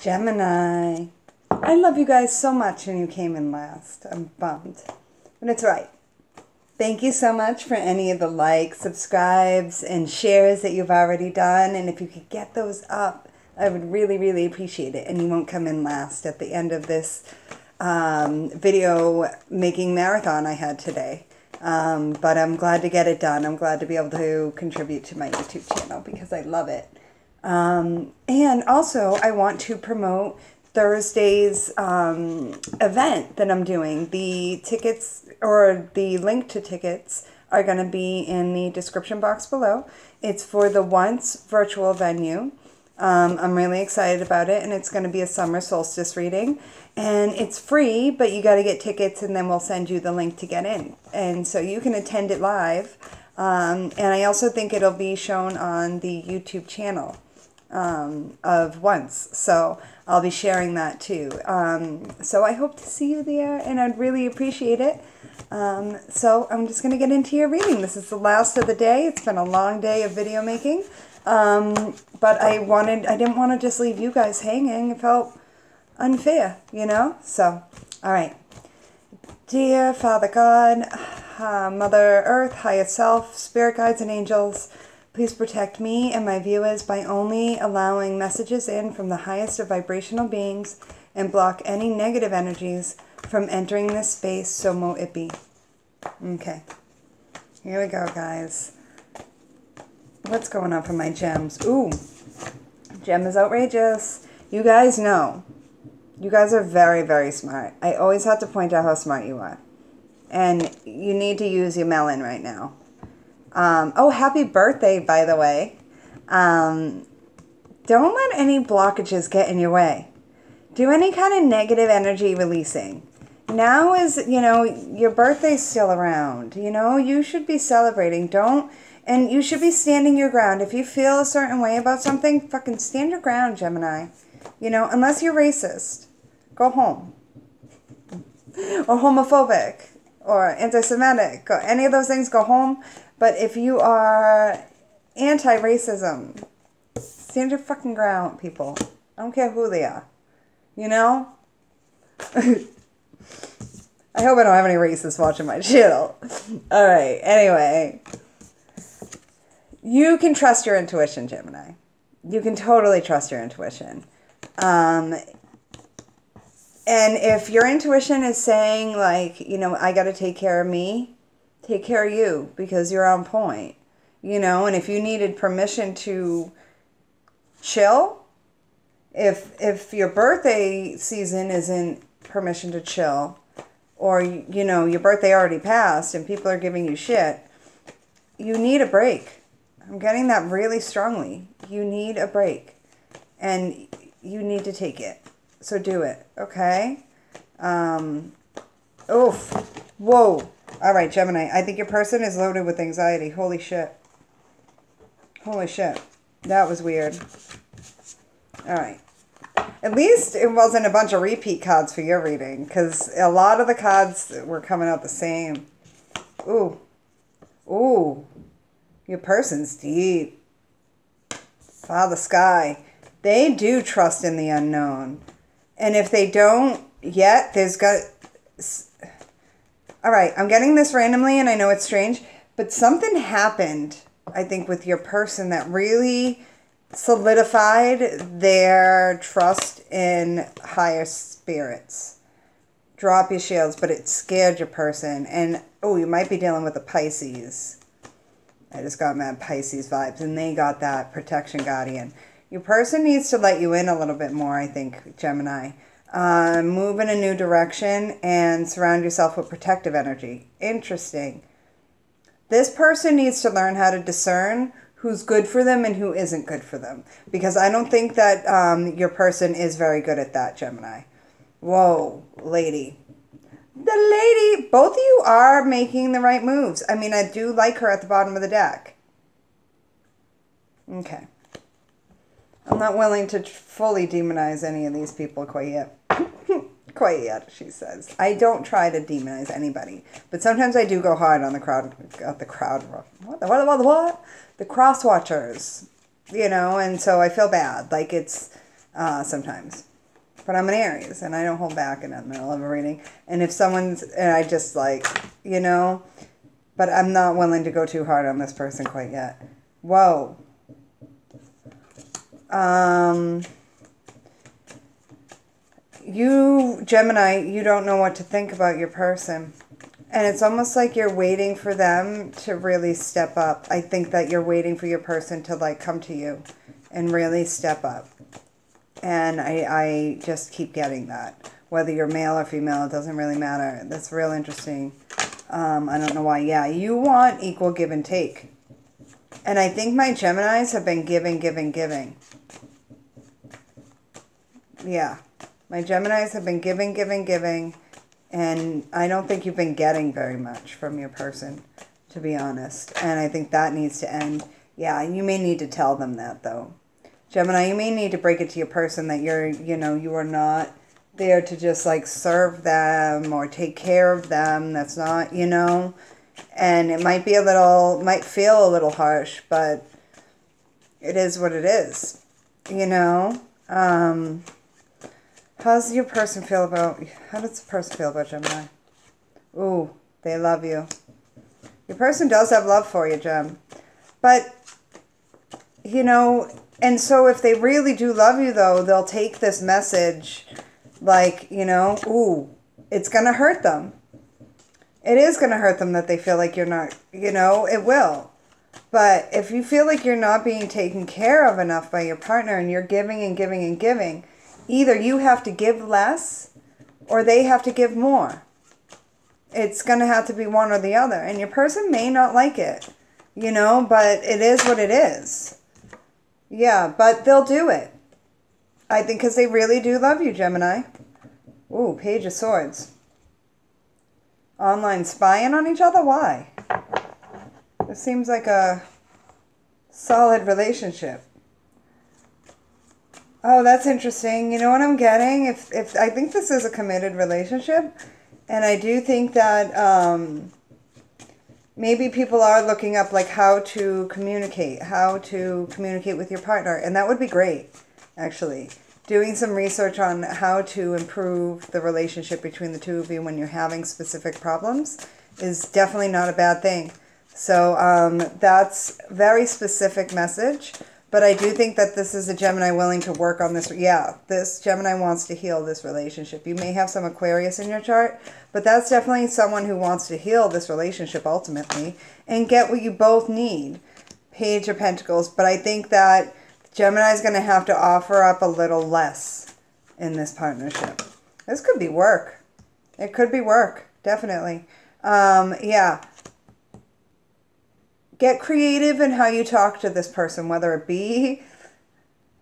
Gemini. I love you guys so much and you came in last. I'm bummed. But it's right. Thank you so much for any of the likes, subscribes, and shares that you've already done. And if you could get those up, I would really, really appreciate it. And you won't come in last at the end of this um, video making marathon I had today. Um, but I'm glad to get it done. I'm glad to be able to contribute to my YouTube channel because I love it. Um, and also, I want to promote Thursday's um, event that I'm doing. The tickets or the link to tickets are going to be in the description box below. It's for the Once virtual venue. Um, I'm really excited about it, and it's going to be a summer solstice reading. And it's free, but you got to get tickets, and then we'll send you the link to get in. And so you can attend it live. Um, and I also think it'll be shown on the YouTube channel um, of Once. So I'll be sharing that too. Um, so I hope to see you there, and I'd really appreciate it. Um, so I'm just going to get into your reading. This is the last of the day. It's been a long day of video making. Um, but I wanted, I didn't want to just leave you guys hanging. It felt unfair, you know? So, all right. Dear Father God, uh, Mother Earth, Higher Self, Spirit Guides, and Angels, Please protect me and my viewers by only allowing messages in from the highest of vibrational beings and block any negative energies from entering this space, so mo it be. Okay. Here we go, guys. What's going on for my gems? Ooh. Gem is outrageous. You guys know. You guys are very, very smart. I always have to point out how smart you are. And you need to use your melon right now. Um, oh, happy birthday, by the way. Um, don't let any blockages get in your way. Do any kind of negative energy releasing. Now is, you know, your birthday's still around. You know, you should be celebrating. Don't, and you should be standing your ground. If you feel a certain way about something, fucking stand your ground, Gemini. You know, unless you're racist, go home. or homophobic, or anti Semitic, or any of those things, go home but if you are anti racism, stand your fucking ground, people. I don't care who they are. You know? I hope I don't have any racists watching my channel. All right. Anyway, you can trust your intuition, Gemini. You can totally trust your intuition. Um, and if your intuition is saying, like, you know, I got to take care of me, take care of you because you're on point. You know, and if you needed permission to chill, if if your birthday season isn't permission to chill, or you know your birthday already passed and people are giving you shit, you need a break. I'm getting that really strongly. You need a break, and you need to take it. So do it, okay? Um, oof, whoa. All right, Gemini. I think your person is loaded with anxiety. Holy shit. Holy shit. That was weird. All right. At least it wasn't a bunch of repeat cards for your reading, because a lot of the cards were coming out the same. Ooh. Ooh. Your person's deep. Father Sky. They do trust in the unknown. And if they don't yet, there's got all right, I'm getting this randomly and I know it's strange, but something happened, I think, with your person that really solidified their trust in higher spirits. Drop your shields, but it scared your person. And, oh, you might be dealing with a Pisces. I just got mad Pisces vibes, and they got that protection guardian. Your person needs to let you in a little bit more, I think, Gemini. Uh, move in a new direction and surround yourself with protective energy. Interesting. This person needs to learn how to discern who's good for them and who isn't good for them. Because I don't think that um, your person is very good at that, Gemini. Whoa, lady. The lady, both of you are making the right moves. I mean, I do like her at the bottom of the deck. Okay. I'm not willing to fully demonize any of these people quite yet. quite yet, she says. I don't try to demonize anybody, but sometimes I do go hard on the crowd, uh, the crowd, what, the, what, what, what? The cross watchers, you know, and so I feel bad. Like it's, uh, sometimes. but I'm an Aries and I don't hold back in the middle of a reading. And if someone's, and I just like, you know, but I'm not willing to go too hard on this person quite yet. Whoa. Um, you, Gemini, you don't know what to think about your person. And it's almost like you're waiting for them to really step up. I think that you're waiting for your person to like come to you and really step up. And I, I just keep getting that. Whether you're male or female, it doesn't really matter. That's real interesting. Um, I don't know why. Yeah, you want equal give and take. And I think my Geminis have been giving, giving, giving. Yeah. My Geminis have been giving, giving, giving. And I don't think you've been getting very much from your person, to be honest. And I think that needs to end. Yeah, you may need to tell them that, though. Gemini, you may need to break it to your person that you're, you know, you are not there to just like serve them or take care of them. That's not, you know, and it might be a little, might feel a little harsh, but it is what it is, you know. Um, how's your person feel about, how does the person feel about Gemini? Ooh, they love you. Your person does have love for you, Gem. But, you know, and so if they really do love you, though, they'll take this message like, you know, ooh, it's going to hurt them. It is going to hurt them that they feel like you're not, you know, it will. But if you feel like you're not being taken care of enough by your partner and you're giving and giving and giving, either you have to give less or they have to give more. It's going to have to be one or the other. And your person may not like it, you know, but it is what it is. Yeah, but they'll do it. I think because they really do love you, Gemini. Ooh, Page of Swords. Online spying on each other? Why? This seems like a solid relationship. Oh, that's interesting. You know what I'm getting? If if I think this is a committed relationship, and I do think that um, maybe people are looking up like how to communicate, how to communicate with your partner, and that would be great, actually. Doing some research on how to improve the relationship between the two of you when you're having specific problems is definitely not a bad thing. So um, that's very specific message. But I do think that this is a Gemini willing to work on this. Yeah, this Gemini wants to heal this relationship. You may have some Aquarius in your chart, but that's definitely someone who wants to heal this relationship ultimately and get what you both need. Page of Pentacles. But I think that Gemini is going to have to offer up a little less in this partnership. This could be work. It could be work, definitely. Um, yeah get creative in how you talk to this person, whether it be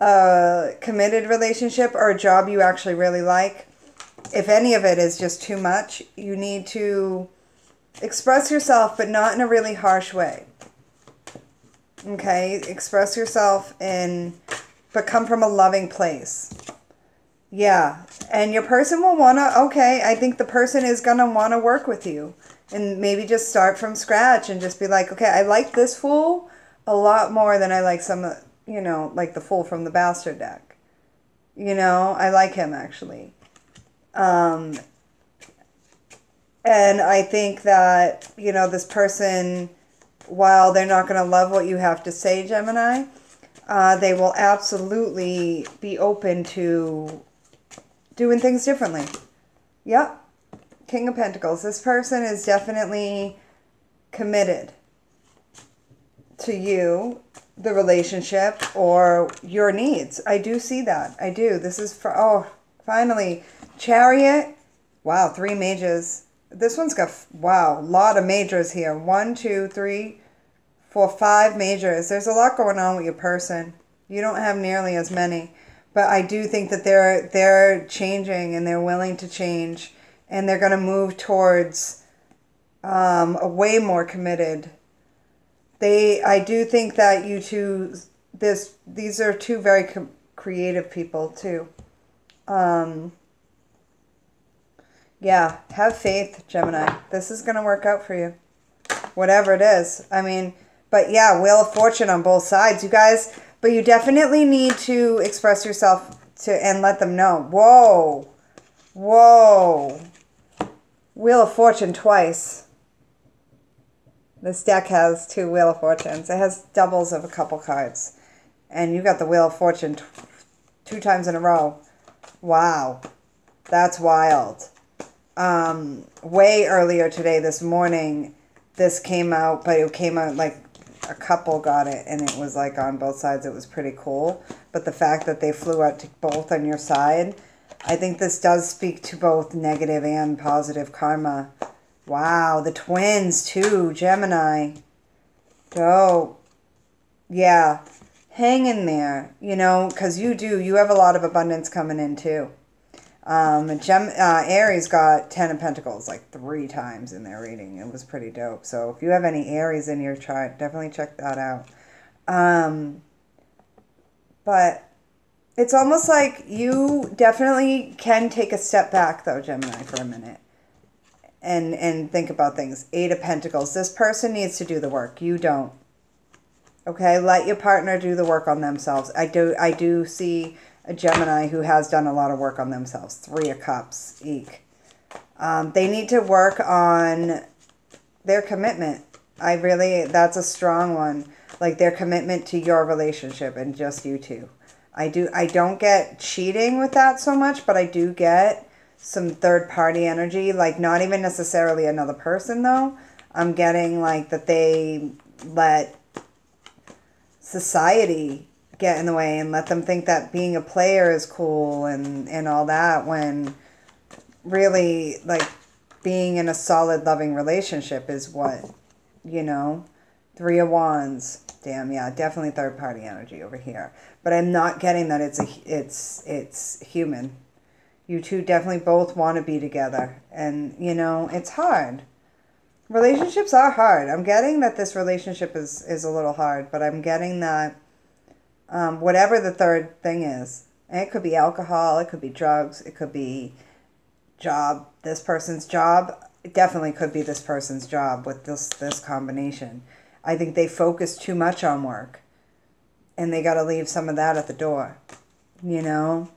a committed relationship or a job you actually really like. If any of it is just too much, you need to express yourself, but not in a really harsh way. Okay? Express yourself in, but come from a loving place. Yeah. And your person will want to, okay, I think the person is going to want to work with you and maybe just start from scratch and just be like, okay, I like this fool a lot more than I like some, you know, like the fool from the bastard deck. You know, I like him actually. Um, and I think that, you know, this person, while they're not going to love what you have to say, Gemini, uh, they will absolutely be open to doing things differently. Yep. King of Pentacles. This person is definitely committed to you, the relationship, or your needs. I do see that. I do. This is for, oh, finally. Chariot. Wow, three mages. This one's got, wow, a lot of majors here. One, two, three, four, five majors. There's a lot going on with your person. You don't have nearly as many. But I do think that they're they're changing and they're willing to change and they're going to move towards um, a way more committed. They, I do think that you two, this, these are two very com- creative people too. Um, yeah, have faith, Gemini. This is going to work out for you. Whatever it is. I mean, but yeah, Wheel of Fortune on both sides, you guys. But you definitely need to express yourself to and let them know. Whoa. Whoa. Wheel of Fortune twice. This deck has two Wheel of Fortunes. It has doubles of a couple cards. And you got the Wheel of Fortune two times in a row. Wow. That's wild. Um, way earlier today, this morning, this came out, but it came out like a couple got it and it was like on both sides. It was pretty cool. But the fact that they flew out to both on your side, I think this does speak to both negative and positive karma. Wow, the twins too, Gemini. Go. Yeah, hang in there, you know, because you do, you have a lot of abundance coming in too. Um, Gem, uh, Aries got Ten of Pentacles like three times in their reading. It was pretty dope. So if you have any Aries in your chart, definitely check that out. Um, but it's almost like you definitely can take a step back though, Gemini, for a minute. And and think about things. Eight of Pentacles. This person needs to do the work. You don't. Okay, let your partner do the work on themselves. I do I do see a Gemini who has done a lot of work on themselves. Three of Cups, eek. Um, they need to work on their commitment. I really, that's a strong one. Like their commitment to your relationship and just you two. I do, I don't get cheating with that so much, but I do get some third party energy. Like not even necessarily another person though. I'm getting like that they let society get in the way and let them think that being a player is cool and and all that when really like being in a solid loving relationship is what you know three of wands. Damn yeah definitely third party energy over here. But i'm not getting that it's a it's it's human. You two definitely both want to be together and you know it's hard. Relationships are hard. I'm getting that this relationship is is a little hard but i'm getting that um, whatever the third thing is. And it could be alcohol, it could be drugs, it could be job, this person's job. It definitely could be this person's job with this this combination. I think they focus too much on work, and they got to leave some of that at the door. You know,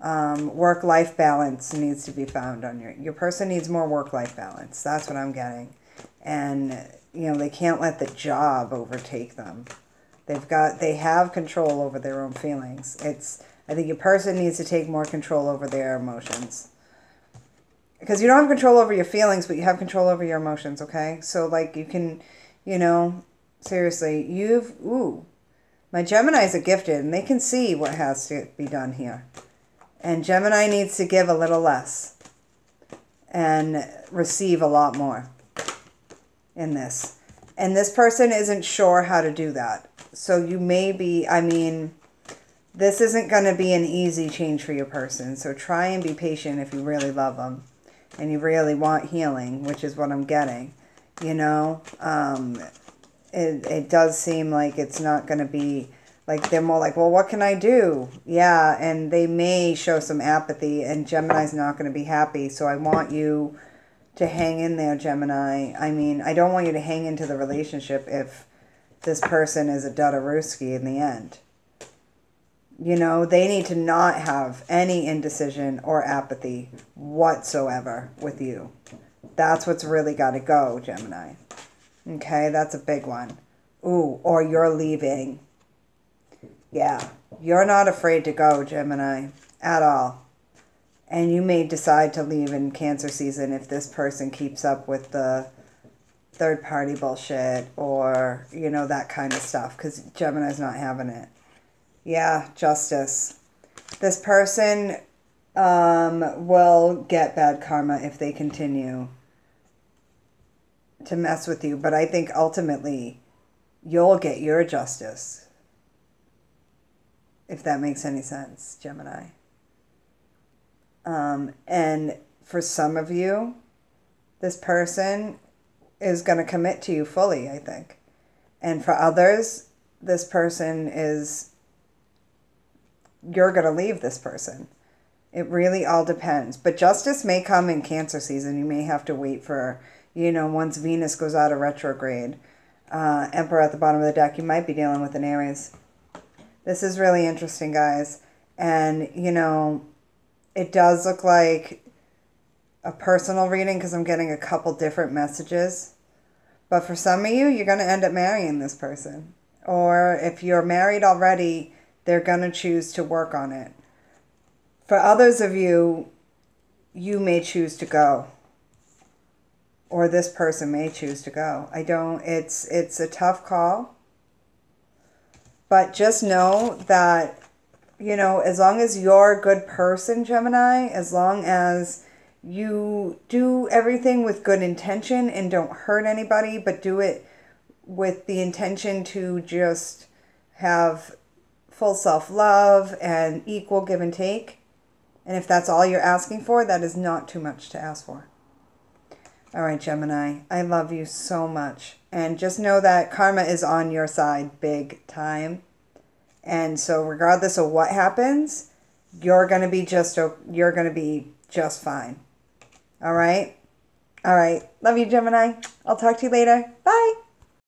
um, work life balance needs to be found on your your person needs more work life balance. That's what I'm getting, and you know they can't let the job overtake them. They've got they have control over their own feelings. It's I think a person needs to take more control over their emotions. Because you don't have control over your feelings, but you have control over your emotions, okay? So like you can, you know, seriously, you've ooh. My Geminis are gifted and they can see what has to be done here. And Gemini needs to give a little less and receive a lot more in this. And this person isn't sure how to do that. So you may be, I mean, this isn't going to be an easy change for your person. So try and be patient if you really love them and you really want healing, which is what I'm getting. You know, um, it, it does seem like it's not going to be like they're more like, well, what can I do? Yeah, and they may show some apathy, and Gemini's not going to be happy. So I want you to hang in there, Gemini. I mean, I don't want you to hang into the relationship if this person is a Dudaruski in the end. You know, they need to not have any indecision or apathy whatsoever with you. That's what's really got to go, Gemini. Okay, that's a big one. Ooh, or you're leaving. Yeah, you're not afraid to go, Gemini, at all. And you may decide to leave in Cancer season if this person keeps up with the third party bullshit or, you know, that kind of stuff because Gemini's not having it. Yeah, justice. This person um, will get bad karma if they continue to mess with you, but I think ultimately you'll get your justice. If that makes any sense, Gemini. Um, and for some of you, this person is going to commit to you fully, I think. And for others, this person is, you're going to leave this person. It really all depends. But justice may come in Cancer season. You may have to wait for, you know, once Venus goes out of retrograde. Uh, Emperor at the bottom of the deck, you might be dealing with an Aries. This is really interesting, guys. And, you know, it does look like a personal reading because I'm getting a couple different messages. But for some of you, you're going to end up marrying this person. Or if you're married already, they're going to choose to work on it. For others of you, you may choose to go. Or this person may choose to go. I don't it's it's a tough call. But just know that you know, as long as you're a good person, Gemini, as long as you do everything with good intention and don't hurt anybody, but do it with the intention to just have full self love and equal give and take. And if that's all you're asking for, that is not too much to ask for. All right, Gemini, I love you so much. And just know that karma is on your side big time. And so regardless of what happens, you're going to be just you're going to be just fine. All right? All right. Love you, Gemini. I'll talk to you later. Bye.